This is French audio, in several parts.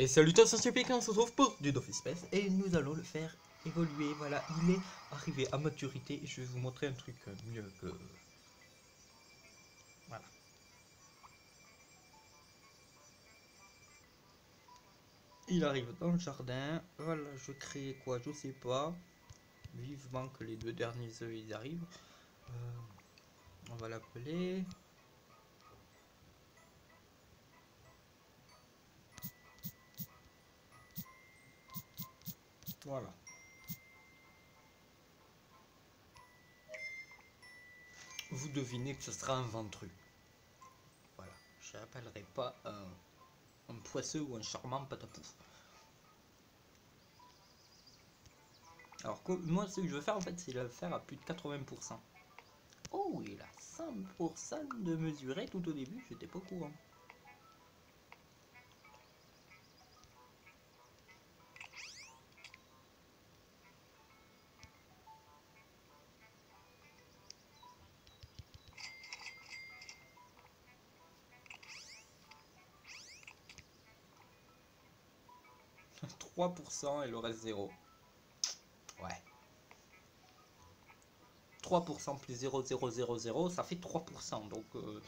Et salut à super on se retrouve pour du Space et nous allons le faire évoluer. Voilà, il est arrivé à maturité et je vais vous montrer un truc mieux que... Voilà. Il arrive dans le jardin. Voilà, je crée quoi Je sais pas. Vivement que les deux derniers œufs ils arrivent. Euh, on va l'appeler... Voilà. Vous devinez que ce sera un ventru. Voilà. Je n'appellerai pas un, poisseux ou un charmant patapouf. Alors moi ce que je veux faire en fait c'est le faire à plus de 80%. Oh il a 100% de mesurer tout au début, j'étais pas au courant. 3% et le reste 0. Ouais. 3% plus 0,000, ça fait 3%. Donc, euh,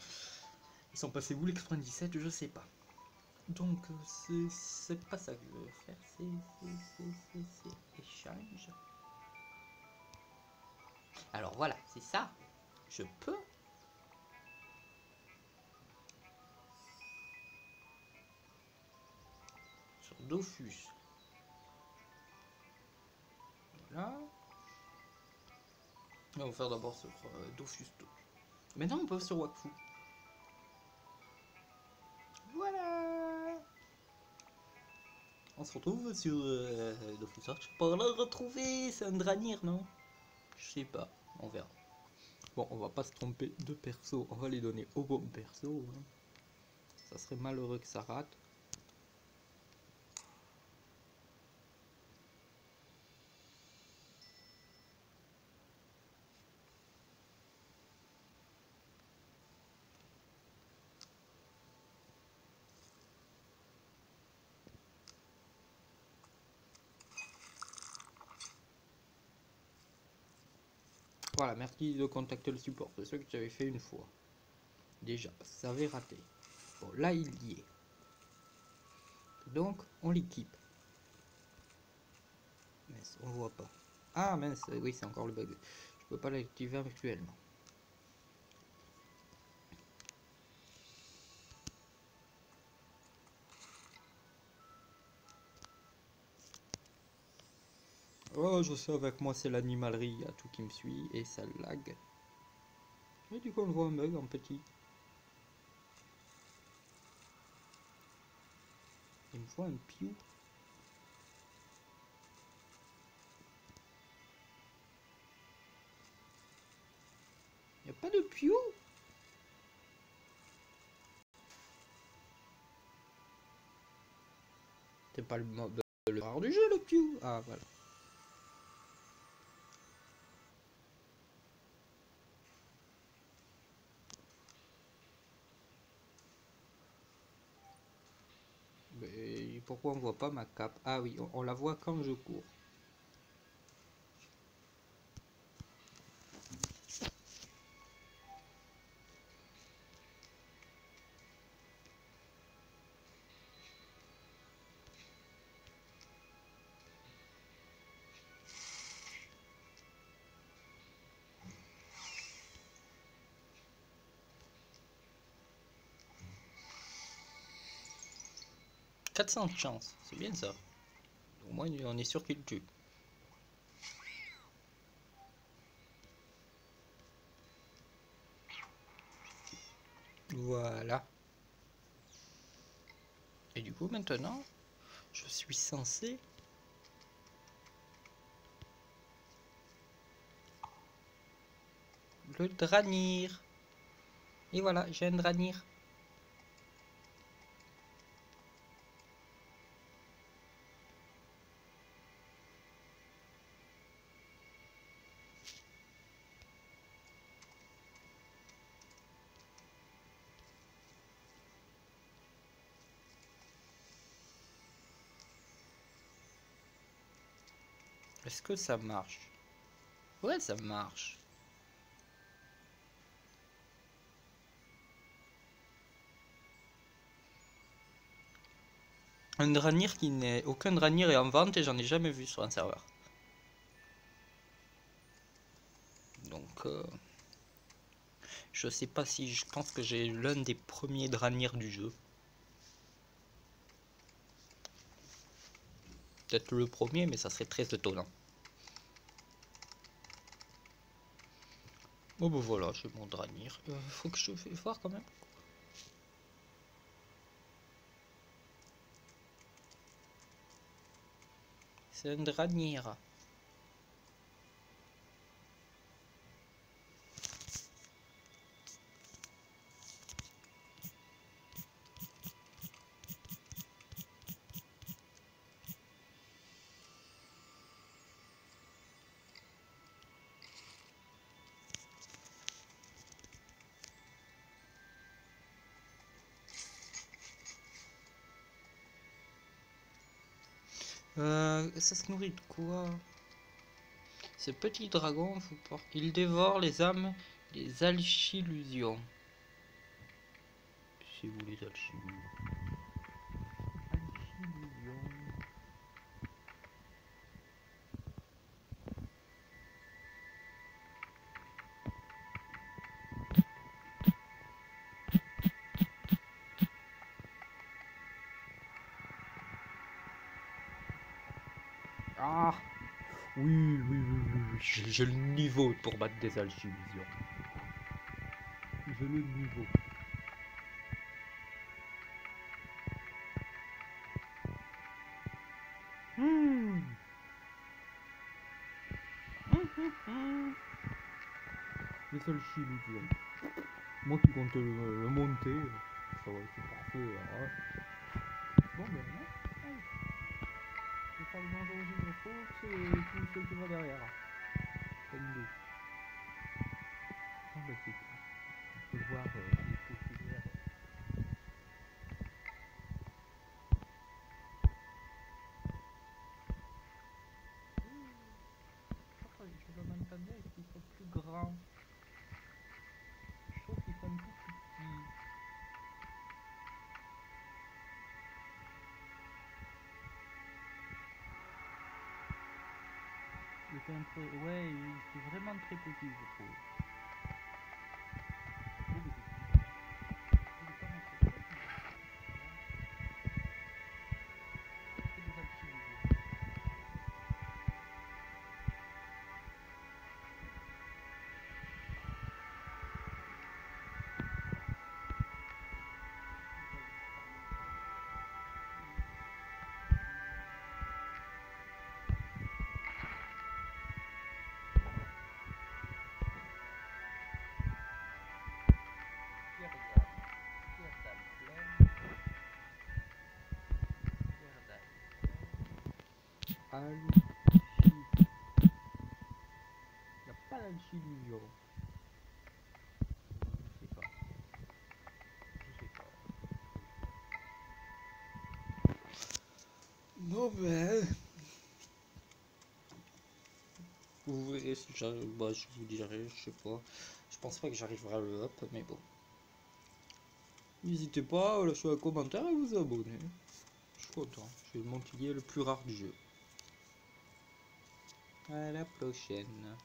ils sont passés où les 97 Je sais pas. Donc, euh, c'est pas ça que je veux faire. C'est échange. Alors voilà, c'est ça. Je peux Dofus là. On va faire d'abord sur euh, Dofusto. Maintenant on peut sur Wakfu. Voilà On se retrouve sur euh, Dofus Search pour le retrouver. C'est un Dranir, non? Je sais pas, on verra. Bon, on va pas se tromper de perso, on va les donner au bon perso. Hein. Ça serait malheureux que ça rate. Voilà, merci de contacter le support. C'est ce que j'avais fait une fois. Déjà, ça avait raté. Bon, là, il y est. Donc, on l'équipe. Mais on voit pas. Ah, mince, oui, c'est encore le bug. Je peux pas l'activer actuellement. Oh, je sais, avec moi, c'est l'animalerie, il y a tout qui me suit, et ça lag. Et du coup, on voit un bug en petit. Il me voit un piou. Il n'y a pas de piou? C'est pas le mode le du jeu, le piou Ah, voilà. Pourquoi on voit pas ma cape Ah oui, on, la voit quand je cours. De chance, c'est bien ça. Au moins on est sûr qu'il tue. Voilà. Et du coup maintenant, je suis censé... Le dranir. Et voilà, j'ai un dranir. Est-ce que ça marche? Ouais, ça marche. Un Dranir qui n'est... Aucun Dranir est en vente et j'en ai jamais vu sur un serveur. Donc... Euh, je sais pas si... Je pense que j'ai l'un des premiers Dranir du jeu. Peut-être le premier, mais ça serait très étonnant. Bon ben voilà, j'ai mon Dranir. Euh, faut que je fasse voir quand même. C'est un Dranir. Euh, ça se nourrit de quoi? Ce petit dragon, il dévore les âmes, les alchillusions. Si vous les alchillusions. Oui, oui, oui, oui, oui. j'ai le niveau pour battre des alchimisions. J'ai le niveau. Mmh. Les alchimisions. Moi qui compte le, monter, ça va être parfait. Hein. Bon ben, aux et tout ce qui va derrière. Bon, bah, c'est On peut voir euh, Ouais, c'est vraiment très petit, je trouve. Alchi. Il n'y a pas d'alchillusion. Je sais pas. Je sais pas. Bon ben. Vous verrez si j'arrive. Bah, je vous dirai, je sais pas. Je pense pas que j'arriverai à le up, mais bon. N'hésitez pas à lâcher un commentaire et vous abonner. Je suis content. J'ai le montillier le plus rare du jeu. À la prochaine.